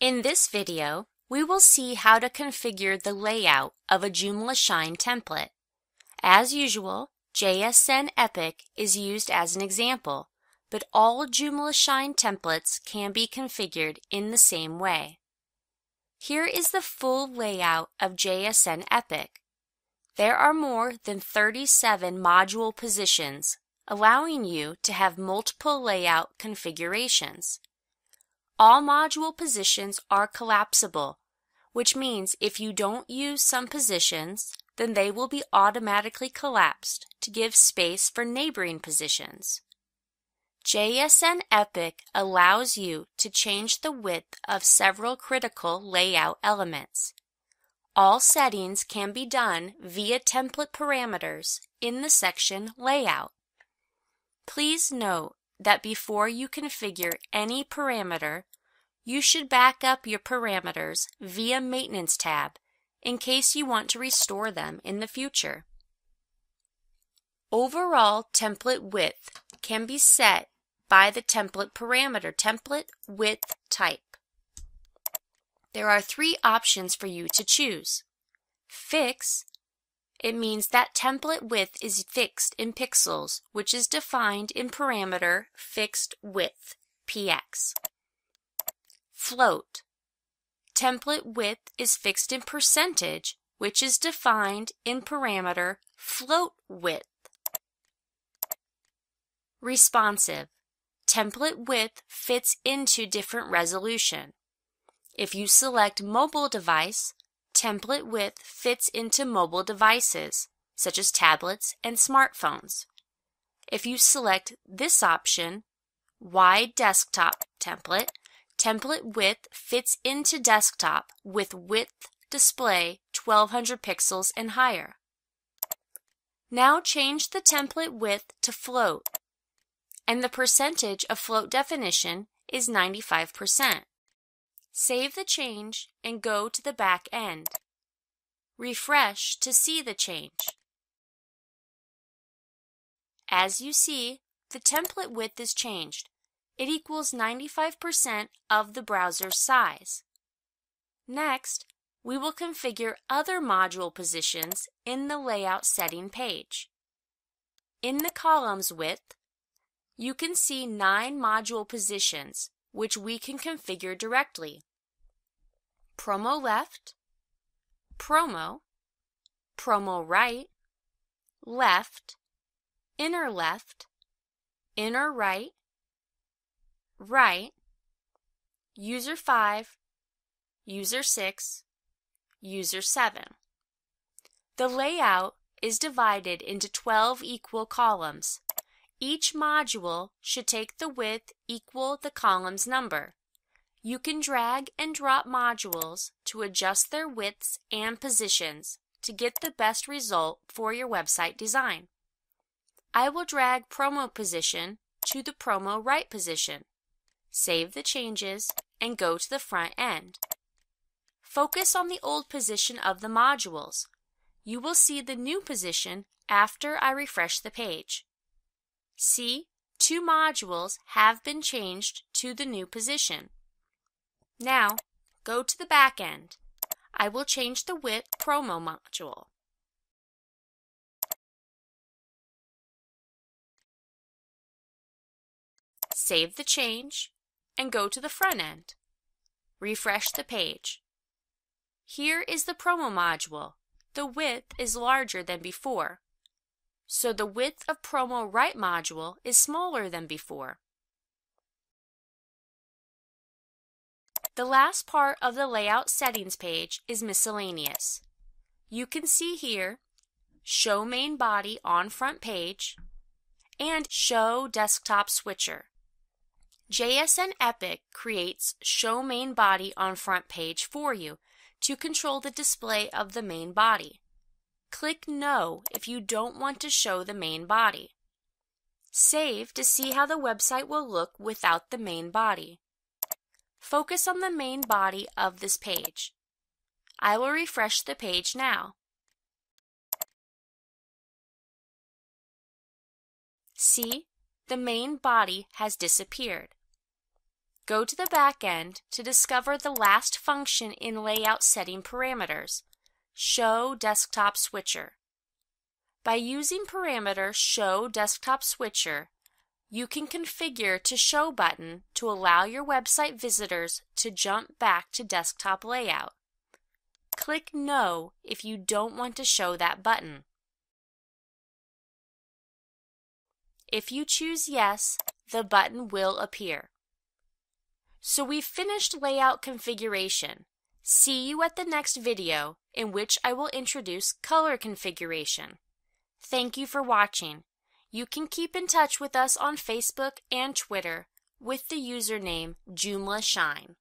In this video, we will see how to configure the layout of a JoomlaShine template. As usual, JSN Epic is used as an example, but all JoomlaShine templates can be configured in the same way. Here is the full layout of JSN Epic. There are more than 37 module positions, allowing you to have multiple layout configurations. All module positions are collapsible, which means if you don't use some positions, then they will be automatically collapsed to give space for neighboring positions. JSN Epic allows you to change the width of several critical layout elements. All settings can be done via template parameters in the section Layout. Please note that before you configure any parameter, you should back up your parameters via Maintenance tab in case you want to restore them in the future. Overall template width can be set by the template parameter template width type. There are three options for you to choose. Fix it means that template width is fixed in pixels, which is defined in parameter fixed width, px. Float. Template width is fixed in percentage, which is defined in parameter float width. Responsive. Template width fits into different resolution. If you select mobile device, template width fits into mobile devices, such as tablets and smartphones. If you select this option, Wide Desktop Template, template width fits into desktop with width display 1200 pixels and higher. Now change the template width to float, and the percentage of float definition is 95%. Save the change and go to the back end. Refresh to see the change. As you see, the template width is changed. It equals 95% of the browser's size. Next, we will configure other module positions in the Layout Setting page. In the columns width, you can see nine module positions which we can configure directly. Promo left, promo, promo right, left, inner left, inner right, right, user 5, user 6, user 7. The layout is divided into 12 equal columns each module should take the width equal the column's number. You can drag and drop modules to adjust their widths and positions to get the best result for your website design. I will drag promo position to the promo right position. Save the changes and go to the front end. Focus on the old position of the modules. You will see the new position after I refresh the page. See, two modules have been changed to the new position. Now, go to the back end. I will change the width promo module. Save the change and go to the front end. Refresh the page. Here is the promo module. The width is larger than before so the width of Promo Right module is smaller than before. The last part of the Layout Settings page is Miscellaneous. You can see here Show Main Body on Front Page and Show Desktop Switcher. JSN Epic creates Show Main Body on Front Page for you to control the display of the main body. Click No if you don't want to show the main body. Save to see how the website will look without the main body. Focus on the main body of this page. I will refresh the page now. See, the main body has disappeared. Go to the back end to discover the last function in Layout Setting Parameters, Show Desktop Switcher. By using parameter Show Desktop Switcher, you can configure to Show button to allow your website visitors to jump back to desktop layout. Click No if you don't want to show that button. If you choose Yes, the button will appear. So we've finished layout configuration. See you at the next video in which I will introduce color configuration. Thank you for watching. You can keep in touch with us on Facebook and Twitter with the username JoomlaShine.